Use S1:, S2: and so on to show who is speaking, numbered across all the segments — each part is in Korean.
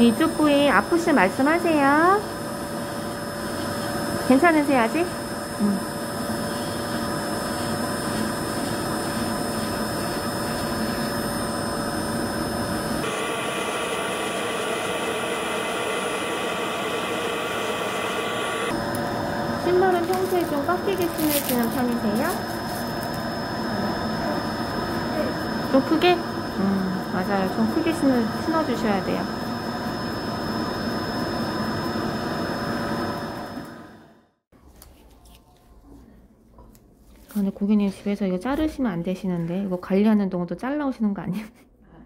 S1: 네, 이쪽 부위 아프시 말씀하세요. 괜찮으세요, 아직? 음. 신발은 평소에 좀 꺾이게 신으시는 편이세요? 좀 크게? 음, 맞아요. 좀 크게 신어, 신어주셔야 돼요. 아, 근데 고객님 집에서 이거 자르시면 안 되시는데 이거 관리하는 동안도 잘라 오시는 거 아니에요?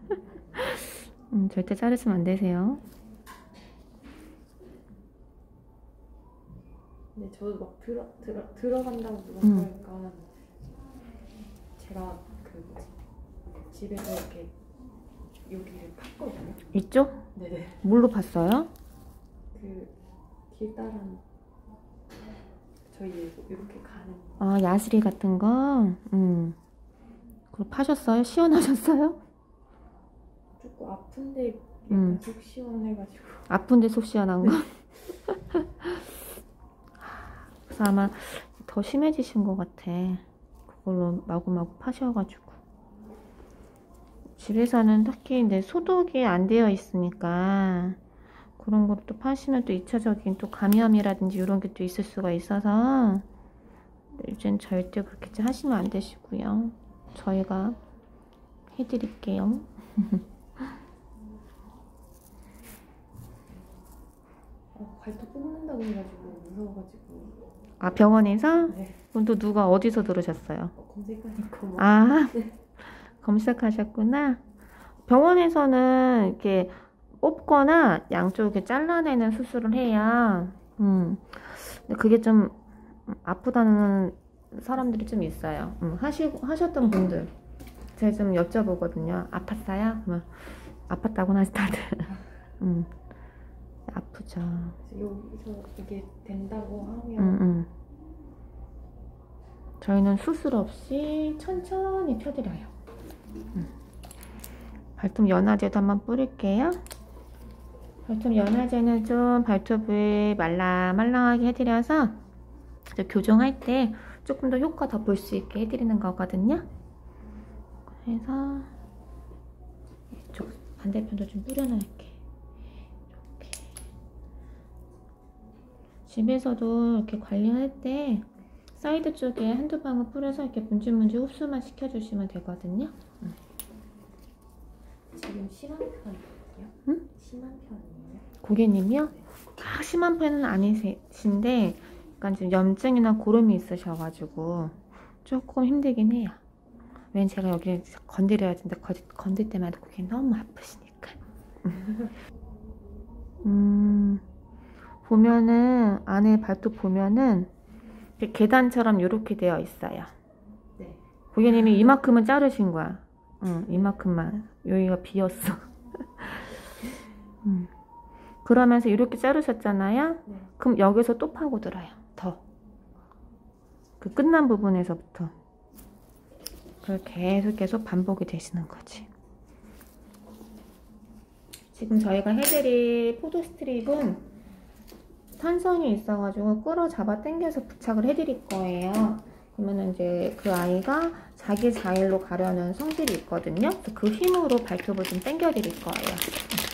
S1: 음, 절대 자르시면 안 되세요.
S2: 근데 저도 막 들어 들어 들어간다고
S1: 음.
S2: 그러니까 제가 그 집에서 이렇게 여기를 팠거든요.
S1: 이쪽?
S2: 네네.
S1: 뭘로 봤어요?
S2: 그 길다란 저희 이렇게 가는
S1: 아, 야스리 같은 거? 음. 그거 파셨어요? 시원하셨어요?
S2: 조금 아픈데
S1: 음.
S2: 속 시원해가지고
S1: 아픈데 속 시원한 거? 그래서 아마 더 심해지신 것 같아. 그걸로 마구마구 파셔가지고. 집에서는 딱히 내 소독이 안 되어 있으니까 그런 거로 또 파시면 또 2차적인 또 감염이라든지 이런 게 또 있을 수가 있어서 이젠 절대 그렇게 하시면 안 되시고요. 저희가 해드릴게요.
S2: 어, 발톱 뽑는다고 해가지고 무서워가지고
S1: 아, 병원에서?
S2: 네.
S1: 그럼 또 누가 어디서 들으셨어요?
S2: 어, 검색하니까 뭐
S1: 아,
S2: 네.
S1: 검색하셨구나. 병원에서는 이렇게 뽑거나 양쪽에 잘라내는 수술을 해야, 음, 그게 좀 아프다는 사람들이 좀 있어요. 음, 하시고, 하셨던 분들. 제가 좀 여쭤보거든요. 아팠어요? 그러면 아팠다고는 하시 다들. 음, 아프죠.
S2: 여기서 이게 된다고 하면
S1: 음, 음. 저희는 수술 없이 천천히 펴드려요. 음. 발톱 연화제도 한번 뿌릴게요. 발톱 연화제는 좀 발톱을 말랑말랑하게 해드려서 교정할 때 조금 더 효과 더 볼 수 있게 해드리는 거거든요. 그래서 이쪽 반대편도 좀 뿌려놓을게. 이렇게. 집에서도 이렇게 관리할 때 사이드 쪽에 한두 방울 뿌려서 이렇게 문질문질 흡수만 시켜주시면 되거든요.
S2: 지금 심한 편이에요?
S1: 응?
S2: 심한 편이에요?
S1: 고객님이요? 딱 심한 편은 아니신데 약간 좀 염증이나 고름이 있으셔가지고 조금 힘들긴 해요. 왜냐면 제가 여기를 건드려야 되는데 거- 건들 때마다 고객님 너무 아프시니까. 음, 보면은 안에 발톱 보면은 계단처럼 이렇게 되어 있어요.
S2: 네.
S1: 고객님이 이만큼은 자르신 거야. 응, 이만큼만. 여기가 비었어. 음. 그러면서 이렇게 자르셨잖아요?
S2: 네.
S1: 그럼 여기서 또 파고들어요. 더. 그 끝난 부분에서부터. 그걸 계속 계속 반복이 되시는 거지. 지금 저희가 해드릴 포도 스트립은 탄성이 있어가지고 끌어 잡아 당겨서 부착을 해드릴 거예요. 그러면 이제 그 아이가 자기 자일로 가려는 성질이 있거든요. 그 힘으로 발톱을 좀 당겨드릴 거예요.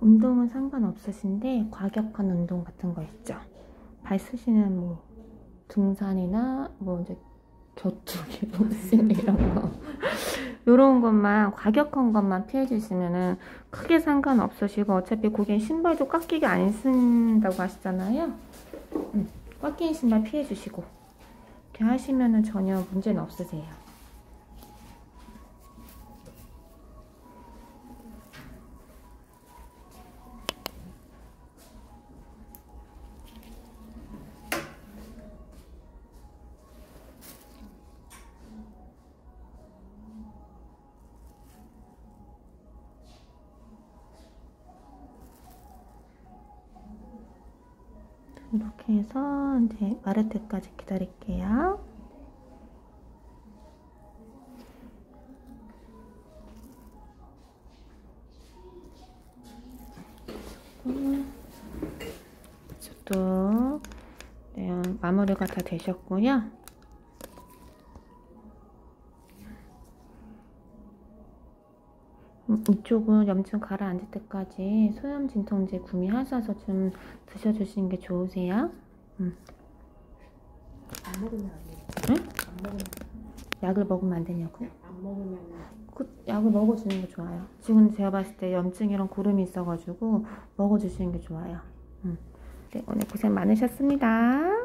S1: 운동은 상관없으신데 과격한 운동 같은 거 있죠. 발 쓰시는 뭐 등산이나 뭐 이제 격투기, 복싱 이런 거 요런 것만 과격한 것만 피해 주시면은 크게 상관 없으시고 어차피 고객 신발도 깎이게 안 쓴다고 하시잖아요. 음, 깎인 신발 피해 주시고 이렇게 하시면은 전혀 문제는 없으세요. 이렇게 해서 이제 마를 때까지 기다릴게요. 또 네, 마무리가 다 되셨고요. 이쪽은 염증 가라앉을 때까지 소염 진통제 구매하셔서 좀 드셔주시는 게 좋으세요.
S2: 안 먹으면 안 돼요.
S1: 응?
S2: 안 먹으면
S1: 약을 먹으면 안 되냐고요?
S2: 안 먹으면
S1: 그 약을 먹어주는 게 좋아요. 지금 제가 봤을 때 염증이랑 고름이 있어가지고 먹어주시는 게 좋아요. 음. 네, 오늘 고생 많으셨습니다.